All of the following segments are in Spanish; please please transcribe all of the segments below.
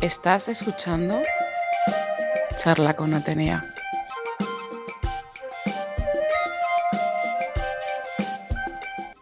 Estás escuchando Charla con Atenea.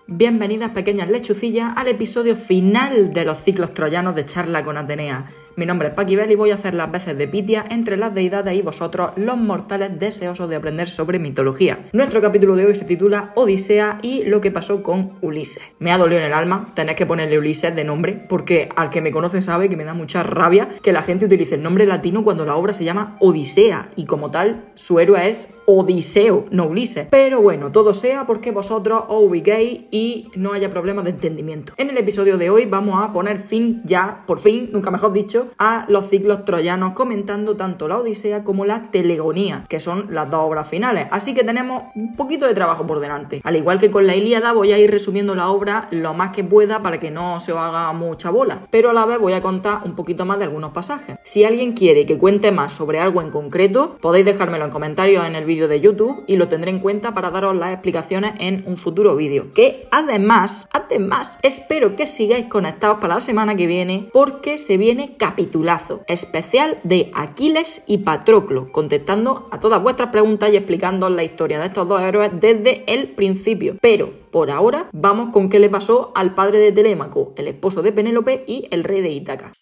Bienvenidas pequeñas lechucillas al episodio final de los ciclos troyanos de Charla con Atenea. Mi nombre es Paquibel y voy a hacer las veces de Pitia entre las deidades y vosotros, los mortales deseosos de aprender sobre mitología. Nuestro capítulo de hoy se titula Odisea y lo que pasó con Ulises. Me ha dolido en el alma tener que ponerle Ulises de nombre, porque al que me conoce sabe que me da mucha rabia que la gente utilice el nombre latino cuando la obra se llama Odisea y como tal su héroe es Odiseo, no Ulises. Pero bueno, todo sea porque vosotros os ubiquéis y no haya problemas de entendimiento. En el episodio de hoy vamos a poner fin ya, por fin, nunca mejor dicho, a los ciclos troyanos, comentando tanto la Odisea como la Telegonía, que son las dos obras finales. Así que tenemos un poquito de trabajo por delante. Al igual que con la Ilíada, voy a ir resumiendo la obra lo más que pueda para que no se os haga mucha bola, pero a la vez voy a contar un poquito más de algunos pasajes. Si alguien quiere que cuente más sobre algo en concreto, podéis dejármelo en comentarios en el vídeo de YouTube y lo tendré en cuenta para daros las explicaciones en un futuro vídeo. Que además, además, espero que sigáis conectados para la semana que viene porque se viene capitulazo especial de Aquiles y Patroclo, contestando a todas vuestras preguntas y explicando la historia de estos dos héroes desde el principio. Pero por ahora vamos con qué le pasó al padre de Telémaco, el esposo de Penélope y el rey de Ítaca.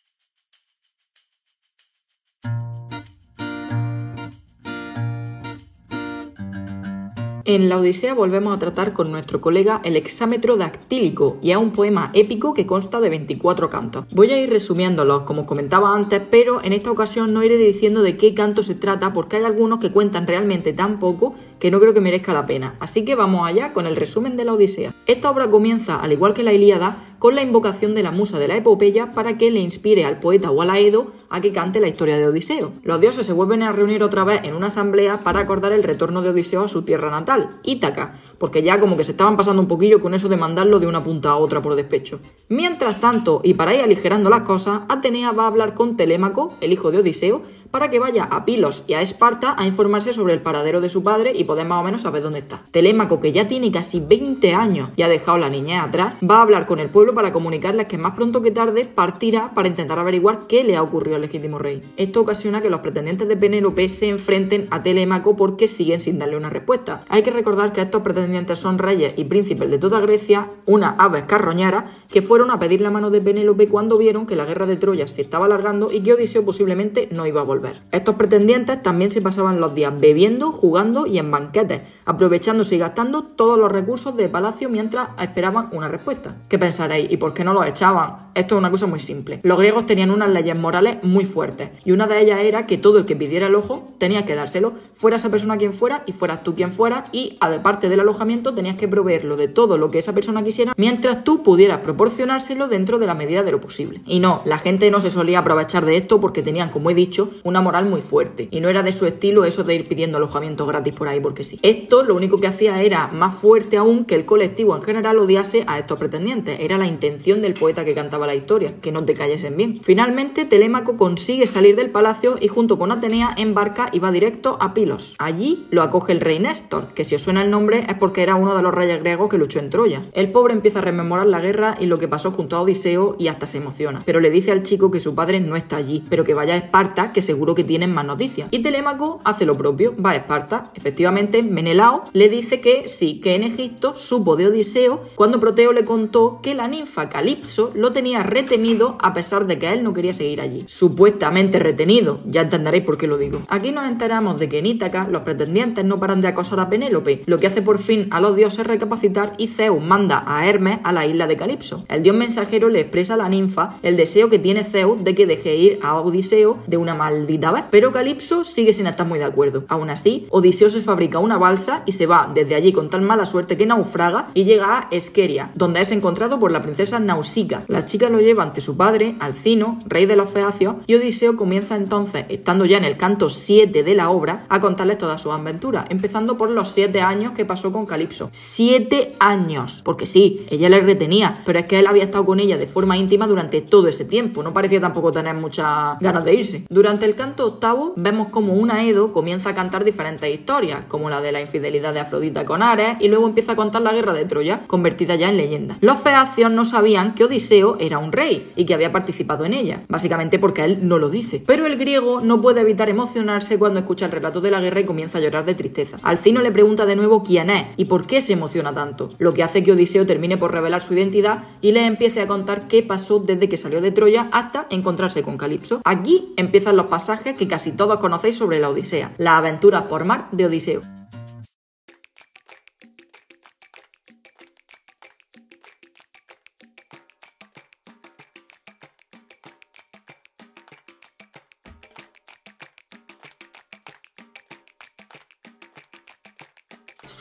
En la Odisea volvemos a tratar con nuestro colega el hexámetro dactílico y es un poema épico que consta de 24 cantos. Voy a ir resumiéndolos como comentaba antes, pero en esta ocasión no iré diciendo de qué canto se trata porque hay algunos que cuentan realmente tan poco que no creo que merezca la pena. Así que vamos allá con el resumen de la Odisea. Esta obra comienza, al igual que la Ilíada, con la invocación de la musa de la epopeya para que le inspire al poeta o al aedo a que cante la historia de Odiseo. Los dioses se vuelven a reunir otra vez en una asamblea para acordar el retorno de Odiseo a su tierra natal Ítaca, porque ya como que se estaban pasando un poquillo con eso de mandarlo de una punta a otra por despecho. Mientras tanto, y para ir aligerando las cosas, Atenea va a hablar con Telémaco, el hijo de Odiseo, para que vaya a Pilos y a Esparta a informarse sobre el paradero de su padre y poder más o menos saber dónde está. Telémaco, que ya tiene casi 20 años y ha dejado la niñez atrás, va a hablar con el pueblo para comunicarles que más pronto que tarde partirá para intentar averiguar qué le ha ocurrido al legítimo rey. Esto ocasiona que los pretendientes de Penélope se enfrenten a Telémaco porque siguen sin darle una respuesta. Hay que recordar que estos pretendientes son reyes y príncipes de toda Grecia, unas aves carroñeras, que fueron a pedir la mano de Penélope cuando vieron que la guerra de Troya se estaba alargando y que Odiseo posiblemente no iba a volver. Estos pretendientes también se pasaban los días bebiendo, jugando y en banquetes, aprovechándose y gastando todos los recursos de palacio mientras esperaban una respuesta. ¿Qué pensaréis? ¿Y por qué no los echaban? Esto es una cosa muy simple. Los griegos tenían unas leyes morales muy fuertes y una de ellas era que todo el que pidiera el ojo tenía que dárselo, fuera esa persona quien fuera y fueras tú quien fuera y aparte del alojamiento tenías que proveerlo de todo lo que esa persona quisiera mientras tú pudieras proporcionárselo dentro de la medida de lo posible. Y no, la gente no se solía aprovechar de esto porque tenían, como he dicho, una moral muy fuerte y no era de su estilo eso de ir pidiendo alojamiento gratis por ahí porque sí. Esto lo único que hacía era más fuerte aún que el colectivo en general odiase a estos pretendientes. Era la intención del poeta que cantaba la historia, que no te cayesen bien. Finalmente, Telémaco consigue salir del palacio y junto con Atenea embarca y va directo a Pilos. Allí lo acoge el rey Néstor, que si os suena el nombre es porque era uno de los reyes griegos que luchó en Troya. El pobre empieza a rememorar la guerra y lo que pasó junto a Odiseo y hasta se emociona. Pero le dice al chico que su padre no está allí, pero que vaya a Esparta, que seguro que tienen más noticias. Y Telémaco hace lo propio, va a Esparta. Efectivamente, Menelao le dice que sí, que en Egipto supo de Odiseo cuando Proteo le contó que la ninfa Calipso lo tenía retenido a pesar de que él no quería seguir allí. Supuestamente retenido, ya entenderéis por qué lo digo. Aquí nos enteramos de que en Ítaca los pretendientes no paran de acosar a Penélope lo que hace por fin a los dioses recapacitar y Zeus manda a Hermes a la isla de Calipso. El dios mensajero le expresa a la ninfa el deseo que tiene Zeus de que deje ir a Odiseo de una maldita vez, pero Calipso sigue sin estar muy de acuerdo. Aún así, Odiseo se fabrica una balsa y se va desde allí con tal mala suerte que naufraga y llega a Esqueria, donde es encontrado por la princesa Nausica. La chica lo lleva ante su padre, Alcino, rey de los Feacios, y Odiseo comienza entonces, estando ya en el canto 7 de la obra, a contarles todas sus aventuras, empezando por los siete años que pasó con Calipso. Siete años. Porque sí, ella le retenía, pero es que él había estado con ella de forma íntima durante todo ese tiempo. No parecía tampoco tener muchas ganas de irse. Durante el canto octavo vemos como una Edo comienza a cantar diferentes historias, como la de la infidelidad de Afrodita con Ares, y luego empieza a contar la guerra de Troya, convertida ya en leyenda. Los feacios no sabían que Odiseo era un rey y que había participado en ella, básicamente porque él no lo dice. Pero el griego no puede evitar emocionarse cuando escucha el relato de la guerra y comienza a llorar de tristeza. Alcino le pregunta de nuevo quién es y por qué se emociona tanto, lo que hace que Odiseo termine por revelar su identidad y le empiece a contar qué pasó desde que salió de Troya hasta encontrarse con Calipso. Aquí empiezan los pasajes que casi todos conocéis sobre la Odisea, la aventura por mar de Odiseo.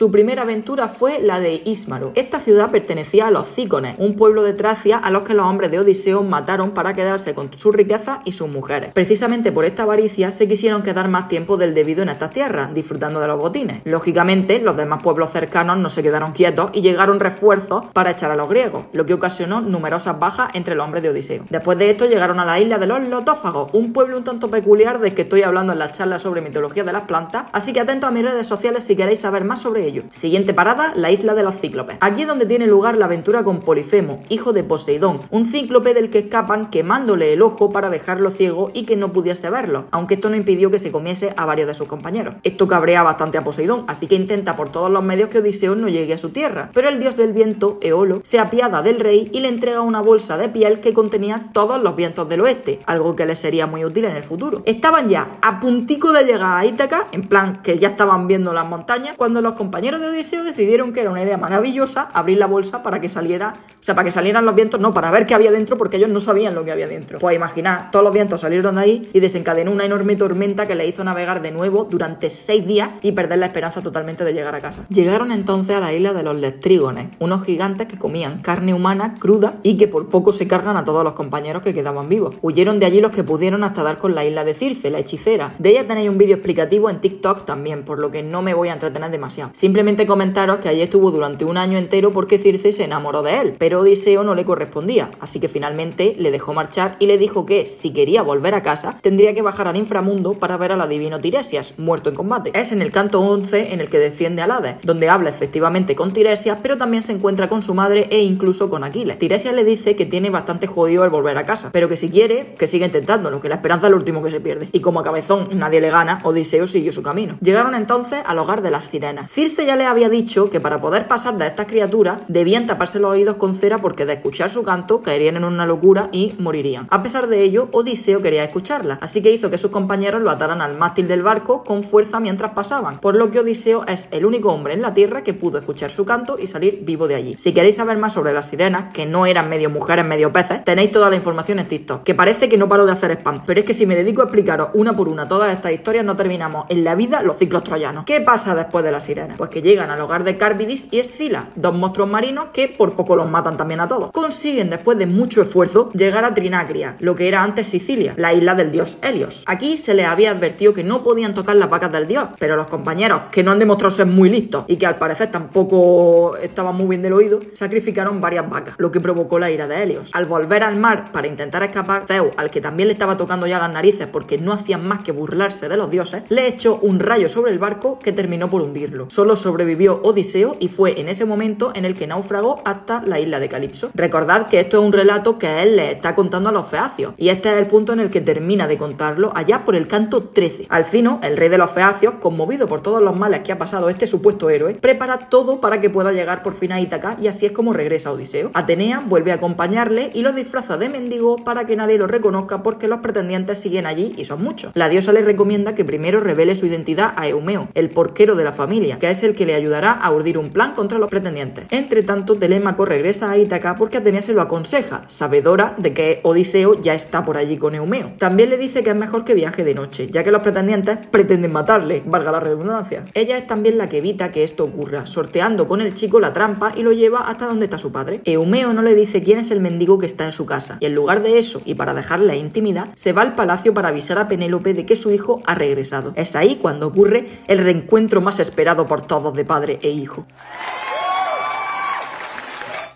Su primera aventura fue la de Ismaro. Esta ciudad pertenecía a los Cícones, un pueblo de Tracia a los que los hombres de Odiseo mataron para quedarse con sus riquezas y sus mujeres. Precisamente por esta avaricia se quisieron quedar más tiempo del debido en estas tierras, disfrutando de los botines. Lógicamente, los demás pueblos cercanos no se quedaron quietos y llegaron refuerzos para echar a los griegos, lo que ocasionó numerosas bajas entre los hombres de Odiseo. Después de esto llegaron a la isla de los Lotófagos, un pueblo un tanto peculiar de que estoy hablando en la charla sobre mitología de las plantas, así que atento a mis redes sociales si queréis saber más sobre ello. Siguiente parada, la isla de los cíclopes. Aquí es donde tiene lugar la aventura con Polifemo, hijo de Poseidón, un cíclope del que escapan quemándole el ojo para dejarlo ciego y que no pudiese verlo, aunque esto no impidió que se comiese a varios de sus compañeros. Esto cabrea bastante a Poseidón, así que intenta por todos los medios que Odiseo no llegue a su tierra, pero el dios del viento, Eolo, se apiada del rey y le entrega una bolsa de piel que contenía todos los vientos del oeste, algo que le sería muy útil en el futuro. Estaban ya a puntico de llegar a Ítaca, en plan que ya estaban viendo las montañas, cuando los compañeros compañeros de Odiseo decidieron que era una idea maravillosa abrir la bolsa para que saliera, o sea, para que salieran los vientos, no, para ver qué había dentro, porque ellos no sabían lo que había dentro. Pues imaginar, todos los vientos salieron de ahí y desencadenó una enorme tormenta que le hizo navegar de nuevo durante seis días y perder la esperanza totalmente de llegar a casa. Llegaron entonces a la isla de los Lestrígones, unos gigantes que comían carne humana cruda y que por poco se cargan a todos los compañeros que quedaban vivos. Huyeron de allí los que pudieron hasta dar con la isla de Circe, la hechicera. De ella tenéis un vídeo explicativo en TikTok también, por lo que no me voy a entretener demasiado. Simplemente comentaros que allí estuvo durante un año entero porque Circe se enamoró de él, pero Odiseo no le correspondía, así que finalmente le dejó marchar y le dijo que si quería volver a casa tendría que bajar al inframundo para ver al adivino Tiresias, muerto en combate. Es en el canto 11 en el que defiende a Hades, donde habla efectivamente con Tiresias, pero también se encuentra con su madre e incluso con Aquiles. Tiresias le dice que tiene bastante jodido el volver a casa, pero que si quiere, que siga intentándolo, que la esperanza es lo último que se pierde. Y como a cabezón nadie le gana, Odiseo siguió su camino. Llegaron entonces al hogar de las sirenas. Circe ya le había dicho que para poder pasar de estas criaturas debían taparse los oídos con cera porque de escuchar su canto caerían en una locura y morirían. A pesar de ello, Odiseo quería escucharla, así que hizo que sus compañeros lo ataran al mástil del barco con fuerza mientras pasaban, por lo que Odiseo es el único hombre en la Tierra que pudo escuchar su canto y salir vivo de allí. Si queréis saber más sobre las sirenas, que no eran medio mujeres, medio peces, tenéis toda la información en TikTok, que parece que no paro de hacer spam, pero es que si me dedico a explicaros una por una todas estas historias no terminamos en la vida los ciclos troyanos. ¿Qué pasa después de las sirenas? Pues que llegan al hogar de Carbidis y Escila, dos monstruos marinos que por poco los matan también a todos. Consiguen después de mucho esfuerzo llegar a Trinacria, lo que era antes Sicilia, la isla del dios Helios. Aquí se les había advertido que no podían tocar las vacas del dios, pero los compañeros, que no han demostrado ser muy listos y que al parecer tampoco estaban muy bien del oído, sacrificaron varias vacas, lo que provocó la ira de Helios. Al volver al mar para intentar escapar, Zeus, al que también le estaba tocando ya las narices porque no hacían más que burlarse de los dioses, le echó un rayo sobre el barco que terminó por hundirlo. Solo sobrevivió Odiseo y fue en ese momento en el que naufragó hasta la isla de Calipso. Recordad que esto es un relato que él le está contando a los feacios, y este es el punto en el que termina de contarlo allá por el canto 13. Alcino, el rey de los feacios, conmovido por todos los males que ha pasado este supuesto héroe, prepara todo para que pueda llegar por fin a Ítaca y así es como regresa Odiseo. Atenea vuelve a acompañarle y lo disfraza de mendigo para que nadie lo reconozca porque los pretendientes siguen allí y son muchos. La diosa le recomienda que primero revele su identidad a Eumeo, el porquero de la familia, que es el que le ayudará a urdir un plan contra los pretendientes. Entre tanto, Telémaco regresa a Ítaca porque Atenea se lo aconseja, sabedora de que Odiseo ya está por allí con Eumeo. También le dice que es mejor que viaje de noche, ya que los pretendientes pretenden matarle, valga la redundancia. Ella es también la que evita que esto ocurra, sorteando con el chico la trampa y lo lleva hasta donde está su padre. Eumeo no le dice quién es el mendigo que está en su casa, y en lugar de eso, y para dejarle intimidad, se va al palacio para avisar a Penélope de que su hijo ha regresado. Es ahí cuando ocurre el reencuentro más esperado por todos de padre e hijo.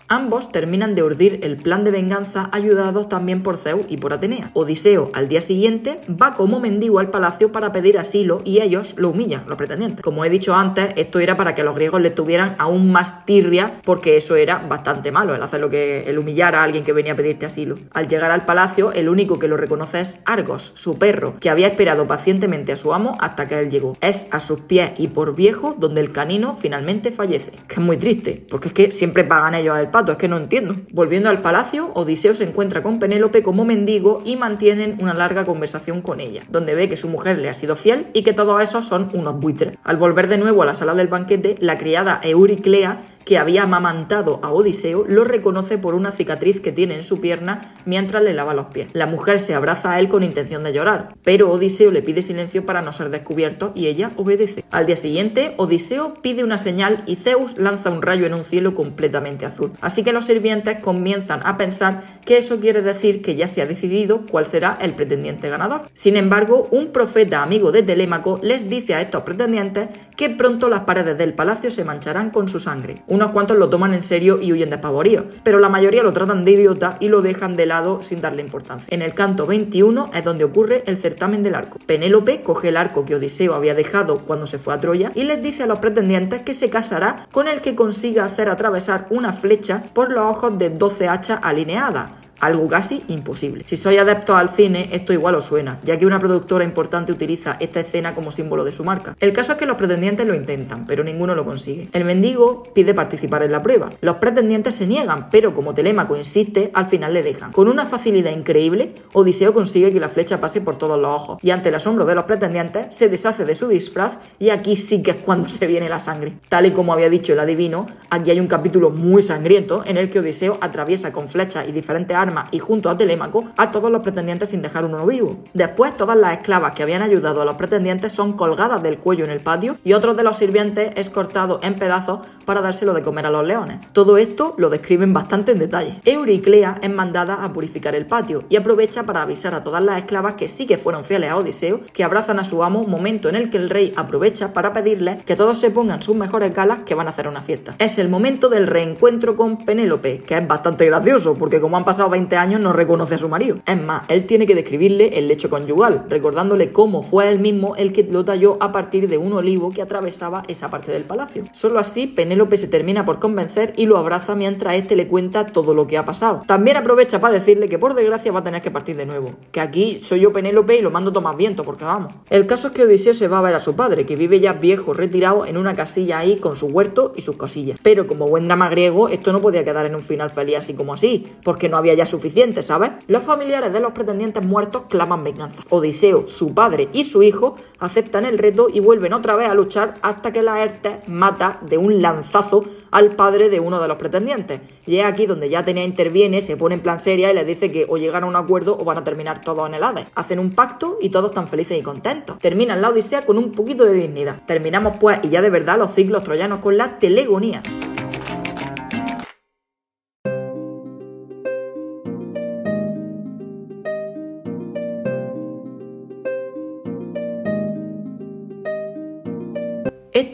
Ambos terminan de urdir el plan de venganza ayudados también por Zeus y por Atenea. Odiseo, al día siguiente, va como mendigo al palacio para pedir asilo y ellos lo humillan, los pretendientes. Como he dicho antes, esto era para que los griegos le tuvieran aún más tirria porque eso era bastante malo, el hacer lo que el humillar a alguien que venía a pedirte asilo. Al llegar al palacio, el único que lo reconoce es Argos, su perro, que había esperado pacientemente a su amo hasta que él llegó. Es a sus pies y por viejo donde el canino finalmente fallece. Que es muy triste, porque es que siempre pagan ellos el es que no entiendo. Volviendo al palacio, Odiseo se encuentra con Penélope como mendigo y mantienen una larga conversación con ella, donde ve que su mujer le ha sido fiel y que todos esos son unos buitres. Al volver de nuevo a la sala del banquete, la criada Euriclea que había amamantado a Odiseo, lo reconoce por una cicatriz que tiene en su pierna mientras le lava los pies. La mujer se abraza a él con intención de llorar, pero Odiseo le pide silencio para no ser descubierto y ella obedece. Al día siguiente, Odiseo pide una señal y Zeus lanza un rayo en un cielo completamente azul. Así que los sirvientes comienzan a pensar que eso quiere decir que ya se ha decidido cuál será el pretendiente ganador. Sin embargo, un profeta amigo de Telémaco les dice a estos pretendientes que pronto las paredes del palacio se mancharán con su sangre. Unos cuantos lo toman en serio y huyen despavoridos, pero la mayoría lo tratan de idiota y lo dejan de lado sin darle importancia. En el canto 21 es donde ocurre el certamen del arco. Penélope coge el arco que Odiseo había dejado cuando se fue a Troya y les dice a los pretendientes que se casará con el que consiga hacer atravesar una flecha por los ojos de 12 hachas alineadas algo casi imposible. Si sois adeptos al cine, esto igual os suena, ya que una productora importante utiliza esta escena como símbolo de su marca. El caso es que los pretendientes lo intentan, pero ninguno lo consigue. El mendigo pide participar en la prueba. Los pretendientes se niegan, pero como Telémaco insiste, al final le dejan. Con una facilidad increíble, Odiseo consigue que la flecha pase por todos los ojos, y ante el asombro de los pretendientes, se deshace de su disfraz, y aquí sí que es cuando se viene la sangre. Tal y como había dicho el adivino, aquí hay un capítulo muy sangriento en el que Odiseo atraviesa con flechas y diferentes armas y junto a Telémaco a todos los pretendientes sin dejar uno vivo. Después, todas las esclavas que habían ayudado a los pretendientes son colgadas del cuello en el patio y otros de los sirvientes es cortado en pedazos para dárselo de comer a los leones. Todo esto lo describen bastante en detalle. Euriclea es mandada a purificar el patio y aprovecha para avisar a todas las esclavas que sí que fueron fieles a Odiseo, que abrazan a su amo, momento en el que el rey aprovecha para pedirle que todos se pongan sus mejores galas que van a hacer una fiesta. Es el momento del reencuentro con Penélope, que es bastante gracioso, porque como han pasado 20 años no reconoce a su marido. Es más, él tiene que describirle el lecho conyugal, recordándole cómo fue él mismo el que lo talló a partir de un olivo que atravesaba esa parte del palacio. Solo así, Penélope se termina por convencer y lo abraza mientras este le cuenta todo lo que ha pasado. También aprovecha para decirle que por desgracia va a tener que partir de nuevo, que aquí soy yo Penélope y lo mando tomar viento, porque vamos. El caso es que Odiseo se va a ver a su padre, que vive ya viejo, retirado en una casilla ahí con su huerto y sus cosillas. Pero como buen drama griego, esto no podía quedar en un final feliz así como así, porque no había ya suficiente, ¿sabes? Los familiares de los pretendientes muertos claman venganza. Odiseo, su padre y su hijo aceptan el reto y vuelven otra vez a luchar hasta que Laertes mata de un lanzazo al padre de uno de los pretendientes. Y es aquí donde ya tenía interviene, se pone en plan seria y les dice que o llegan a un acuerdo o van a terminar todos en el Hades. Hacen un pacto y todos están felices y contentos. Terminan la Odisea con un poquito de dignidad. Terminamos pues y ya de verdad los ciclos troyanos con la telegonía.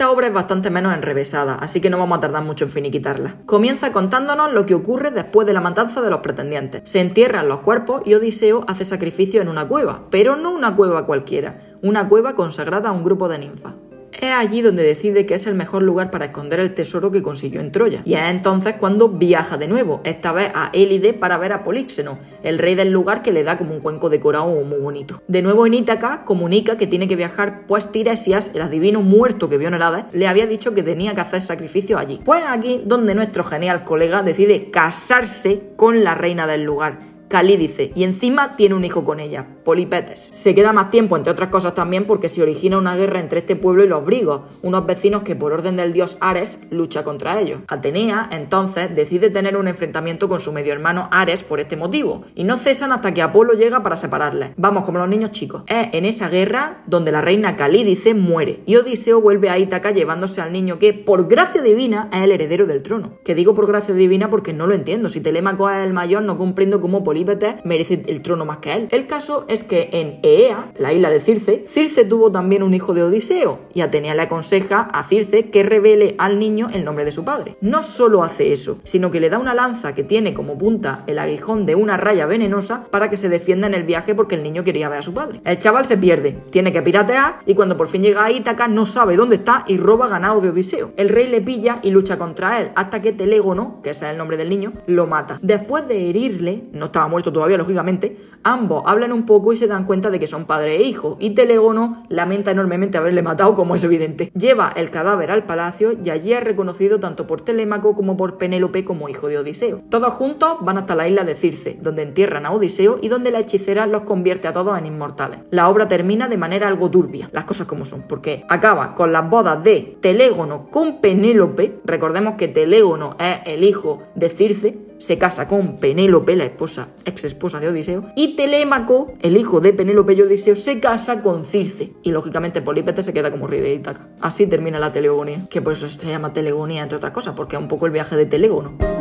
Esta obra es bastante menos enrevesada, así que no vamos a tardar mucho en finiquitarla. Comienza contándonos lo que ocurre después de la matanza de los pretendientes. Se entierran los cuerpos y Odiseo hace sacrificio en una cueva, pero no una cueva cualquiera, una cueva consagrada a un grupo de ninfas. Es allí donde decide que es el mejor lugar para esconder el tesoro que consiguió en Troya. Y es entonces cuando viaja de nuevo, esta vez a Élide para ver a Políxeno, el rey del lugar que le da como un cuenco decorado muy bonito. De nuevo en Ítaca comunica que tiene que viajar, pues Tiresias, el adivino muerto que vio en el le había dicho que tenía que hacer sacrificio allí. Pues aquí donde nuestro genial colega decide casarse con la reina del lugar Calídice, y encima tiene un hijo con ella, Polipetes. Se queda más tiempo, entre otras cosas también, porque se origina una guerra entre este pueblo y los brigos, unos vecinos que por orden del dios Ares lucha contra ellos. Atenea, entonces, decide tener un enfrentamiento con su medio hermano Ares por este motivo, y no cesan hasta que Apolo llega para separarles. Vamos, como los niños chicos. Es en esa guerra donde la reina Calídice muere, y Odiseo vuelve a Ítaca llevándose al niño que, por gracia divina, es el heredero del trono. Que digo por gracia divina porque no lo entiendo. Si Telémaco es el mayor, no comprendo cómo Polípetes Merece el trono más que él. El caso es que en Eea, la isla de Circe, Circe tuvo también un hijo de Odiseo y Atenea le aconseja a Circe que revele al niño el nombre de su padre. No solo hace eso, sino que le da una lanza que tiene como punta el aguijón de una raya venenosa para que se defienda en el viaje porque el niño quería ver a su padre. El chaval se pierde, tiene que piratear y cuando por fin llega a Ítaca no sabe dónde está y roba ganado de Odiseo. El rey le pilla y lucha contra él hasta que Telégono, que ese es el nombre del niño, lo mata. Después de herirle, no estaba muerto todavía lógicamente, ambos hablan un poco y se dan cuenta de que son padre e hijo y Telégono lamenta enormemente haberle matado como es evidente. Lleva el cadáver al palacio y allí es reconocido tanto por Telémaco como por Penélope como hijo de Odiseo. Todos juntos van hasta la isla de Circe, donde entierran a Odiseo y donde la hechicera los convierte a todos en inmortales. La obra termina de manera algo turbia, las cosas como son, porque acaba con las bodas de Telégono con Penélope, recordemos que Telégono es el hijo de Circe, se casa con Penélope, la esposa, ex esposa de Odiseo, y Telémaco, el hijo de Penélope y Odiseo, se casa con Circe. Y lógicamente Polípete se queda como rey de Ítaca. Así termina la telegonía, que por eso se llama telegonía, entre otras cosas, porque es un poco el viaje de Telégono.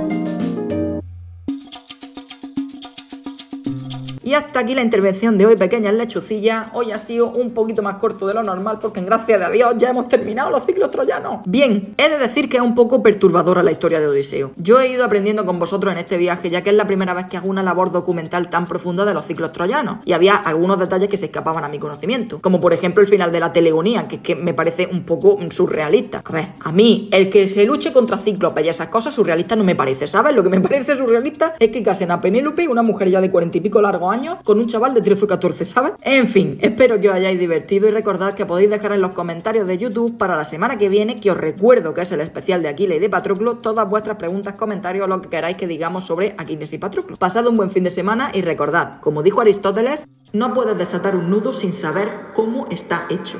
Y hasta aquí la intervención de hoy, pequeñas lechucillas. Hoy ha sido un poquito más corto de lo normal porque en gracia de Dios ya hemos terminado los ciclos troyanos. Bien, he de decir que es un poco perturbadora la historia de Odiseo. Yo he ido aprendiendo con vosotros en este viaje ya que es la primera vez que hago una labor documental tan profunda de los ciclos troyanos y había algunos detalles que se escapaban a mi conocimiento, como por ejemplo el final de la telegonía, que, que me parece un poco surrealista. A ver, a mí, el que se luche contra cíclopes y esas cosas surrealistas no me parece, ¿sabes? Lo que me parece surrealista es que casen a Penélope, una mujer ya de cuarenta y pico largos con un chaval de 13 o 14, ¿sabes? En fin, espero que os hayáis divertido y recordad que podéis dejar en los comentarios de YouTube para la semana que viene, que os recuerdo que es el especial de Aquiles y de Patroclo, todas vuestras preguntas, comentarios o lo que queráis que digamos sobre Aquiles y Patroclo. Pasad un buen fin de semana y recordad, como dijo Aristóteles, no puedes desatar un nudo sin saber cómo está hecho.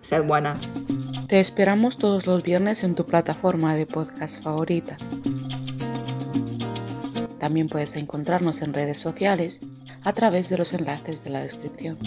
Sed buena. Te esperamos todos los viernes en tu plataforma de podcast favorita. También puedes encontrarnos en redes sociales a través de los enlaces de la descripción.